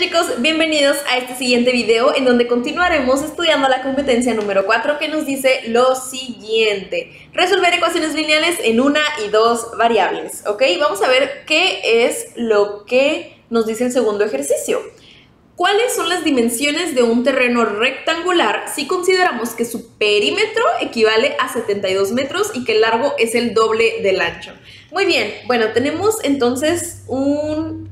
chicos? Bienvenidos a este siguiente video en donde continuaremos estudiando la competencia número 4 que nos dice lo siguiente. Resolver ecuaciones lineales en una y dos variables, ¿ok? Vamos a ver qué es lo que nos dice el segundo ejercicio. ¿Cuáles son las dimensiones de un terreno rectangular si consideramos que su perímetro equivale a 72 metros y que el largo es el doble del ancho? Muy bien, bueno, tenemos entonces un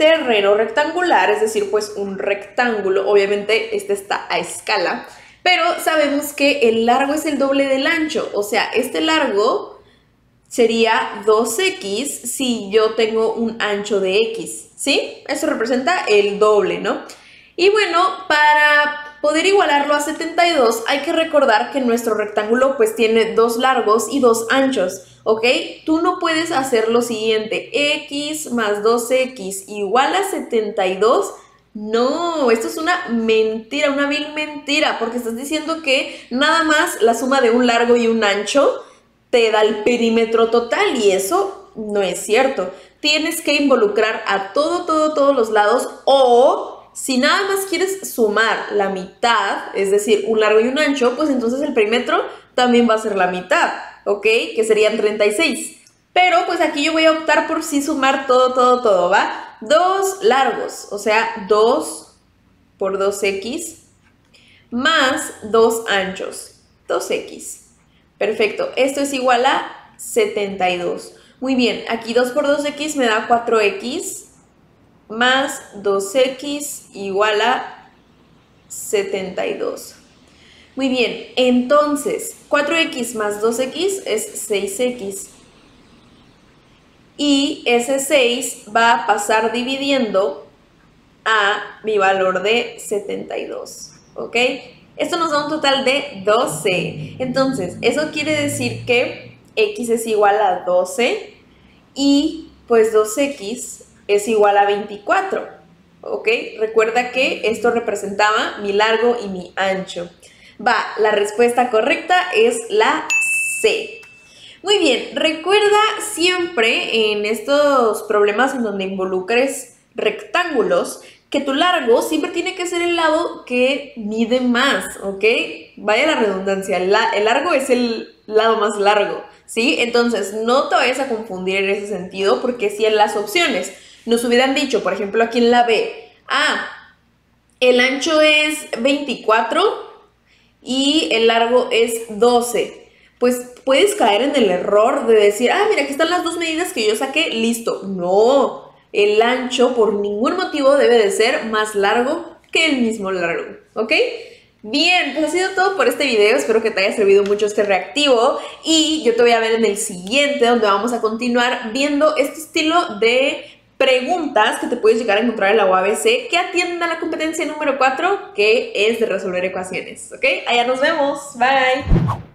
terreno rectangular, es decir, pues un rectángulo, obviamente este está a escala, pero sabemos que el largo es el doble del ancho, o sea, este largo sería 2x si yo tengo un ancho de x, ¿sí? Eso representa el doble, ¿no? Y bueno, para poder igualarlo a 72 hay que recordar que nuestro rectángulo pues tiene dos largos y dos anchos. ¿ok? Tú no puedes hacer lo siguiente, x más 2x igual a 72. No, esto es una mentira, una vil mentira, porque estás diciendo que nada más la suma de un largo y un ancho te da el perímetro total y eso no es cierto. Tienes que involucrar a todo, todo, todos los lados o si nada más quieres sumar la mitad, es decir, un largo y un ancho, pues entonces el perímetro también va a ser la mitad. ¿ok? Que serían 36. Pero pues aquí yo voy a optar por sí sumar todo, todo, todo, ¿va? Dos largos, o sea, 2 por 2x más 2 anchos, 2x. Perfecto, esto es igual a 72. Muy bien, aquí 2 por 2x me da 4x más 2x igual a 72. Muy bien, entonces 4x más 2x es 6x. Y ese 6 va a pasar dividiendo a mi valor de 72. ¿Ok? Esto nos da un total de 12. Entonces, eso quiere decir que x es igual a 12 y pues 2x es igual a 24. ¿Ok? Recuerda que esto representaba mi largo y mi ancho. Va, la respuesta correcta es la C. Muy bien, recuerda siempre en estos problemas en donde involucres rectángulos que tu largo siempre tiene que ser el lado que mide más, ¿ok? Vaya la redundancia, el largo es el lado más largo, ¿sí? Entonces, no te vayas a confundir en ese sentido porque si en las opciones nos hubieran dicho, por ejemplo, aquí en la B, ah, el ancho es 24, y el largo es 12. Pues puedes caer en el error de decir, ah, mira, aquí están las dos medidas que yo saqué, listo. No, el ancho por ningún motivo debe de ser más largo que el mismo largo, ¿ok? Bien, pues ha sido todo por este video, espero que te haya servido mucho este reactivo y yo te voy a ver en el siguiente donde vamos a continuar viendo este estilo de preguntas que te puedes llegar a encontrar en la UABC que atienden a la competencia número 4, que es de resolver ecuaciones, ¿ok? Allá nos vemos, bye.